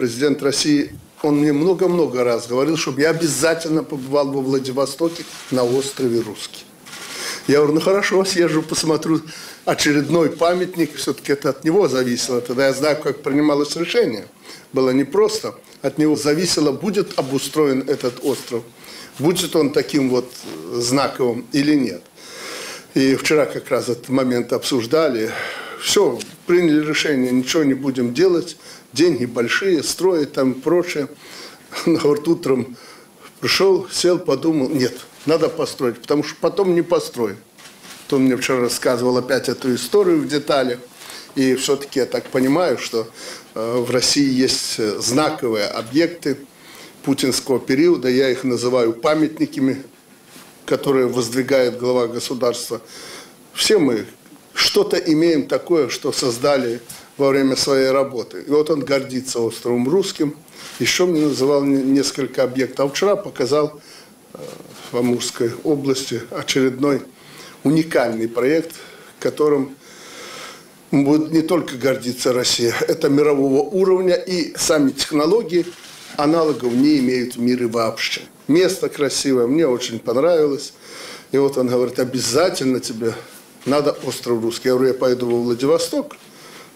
президент России, он мне много-много раз говорил, чтобы я обязательно побывал во Владивостоке на острове Русский. Я говорю, ну хорошо, съезжу, посмотрю очередной памятник. Все-таки это от него зависело. Тогда я знаю, как принималось решение. Было непросто. От него зависело, будет обустроен этот остров, будет он таким вот знаковым или нет. И вчера как раз этот момент обсуждали. Все, приняли решение, ничего не будем делать. Деньги большие, строить там и прочее. Вот утром пришел, сел, подумал, нет, надо построить, потому что потом не построим. То мне вчера рассказывал опять эту историю в деталях. И все-таки я так понимаю, что э, в России есть знаковые объекты путинского периода. Я их называю памятниками, которые воздвигает глава государства. Все мы что-то имеем такое, что создали во время своей работы. И вот он гордится островом Русским. Еще мне называл несколько объектов. А вчера показал э, в Амурской области очередной уникальный проект, которым будет не только гордиться Россия, это мирового уровня, и сами технологии аналогов не имеют в мире вообще. Место красивое, мне очень понравилось. И вот он говорит, обязательно тебе надо остров Русский. Я говорю, я пойду во Владивосток,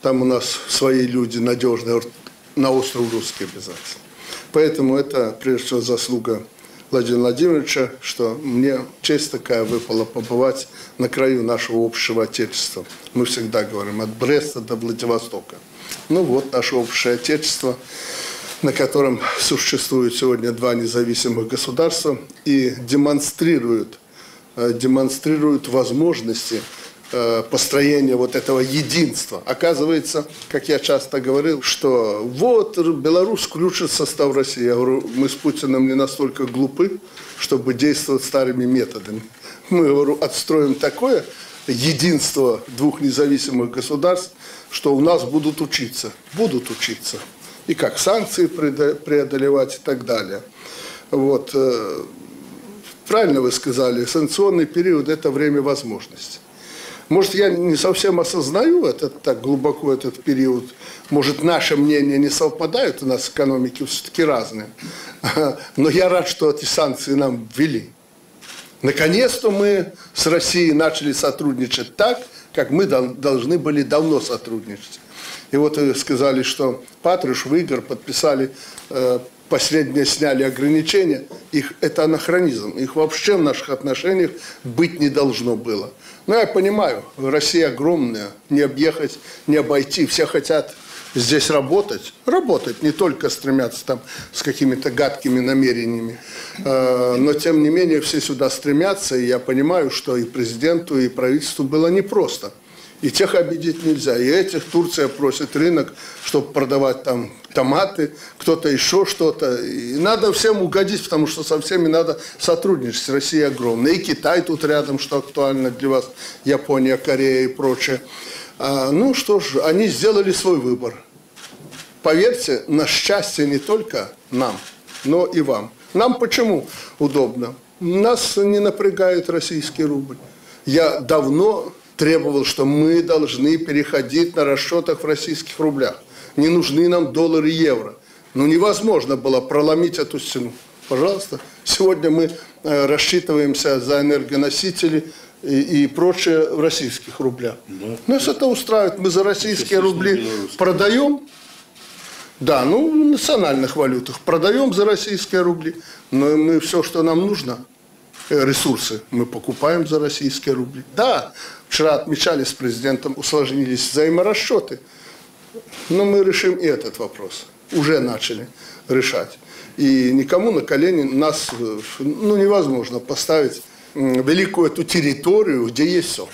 там у нас свои люди надежные, на остров Русский обязательно. Поэтому это, прежде всего, заслуга Владимира Владимировича, что мне честь такая выпала побывать на краю нашего общего Отечества. Мы всегда говорим от Бреста до Владивостока. Ну вот, наше общее Отечество, на котором существуют сегодня два независимых государства и демонстрируют, демонстрируют возможности Э, построения вот этого единства. Оказывается, как я часто говорил, что вот Беларусь включит состав России. Я говорю, мы с Путиным не настолько глупы, чтобы действовать старыми методами. Мы, говорю, отстроим такое единство двух независимых государств, что у нас будут учиться. Будут учиться. И как санкции преодолевать и так далее. Вот. Правильно вы сказали, санкционный период – это время возможностей. Может, я не совсем осознаю этот так глубоко этот период. Может, наши мнения не совпадают, у нас экономики все-таки разные. Но я рад, что эти санкции нам ввели. Наконец-то мы с Россией начали сотрудничать так, как мы должны были давно сотрудничать. И вот вы сказали, что Патрушев, Игорь подписали, э, последние сняли ограничения. Их, это анахронизм. Их вообще в наших отношениях быть не должно было. Ну, я понимаю, Россия огромная, не объехать, не обойти. Все хотят здесь работать. Работать, не только стремятся там с какими-то гадкими намерениями. Э, но, тем не менее, все сюда стремятся. И я понимаю, что и президенту, и правительству было непросто. И тех обидеть нельзя. И этих Турция просит рынок, чтобы продавать там томаты, кто-то еще что-то. И надо всем угодить, потому что со всеми надо сотрудничать. Россия огромная. И Китай тут рядом, что актуально для вас, Япония, Корея и прочее. А, ну что ж, они сделали свой выбор. Поверьте, на счастье не только нам, но и вам. Нам почему удобно? Нас не напрягает российский рубль. Я давно требовал, что мы должны переходить на расчетах в российских рублях не нужны нам доллары и евро. Ну, невозможно было проломить эту стену. Пожалуйста. Сегодня мы э, рассчитываемся за энергоносители и, и прочее в российских рублях. Да. Нас это устраивает. Мы за российские рубли продаем, да, ну, в национальных валютах продаем за российские рубли, но мы все, что нам нужно, ресурсы, мы покупаем за российские рубли. Да, вчера отмечали с президентом, усложнились взаиморасчеты – но мы решим и этот вопрос. Уже начали решать. И никому на колени нас ну, невозможно поставить великую эту территорию, где есть все.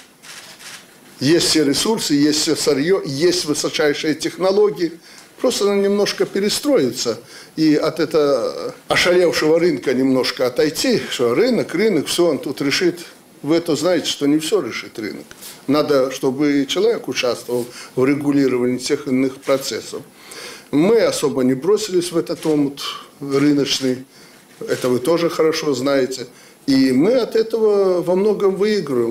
Есть все ресурсы, есть все сырье, есть высочайшие технологии. Просто надо немножко перестроиться и от этого ошалевшего рынка немножко отойти, что рынок, рынок, все он тут решит вы это знаете, что не все решит рынок. Надо, чтобы человек участвовал в регулировании тех иных процессов. Мы особо не бросились в этот омут рыночный, это вы тоже хорошо знаете. И мы от этого во многом выигрываем.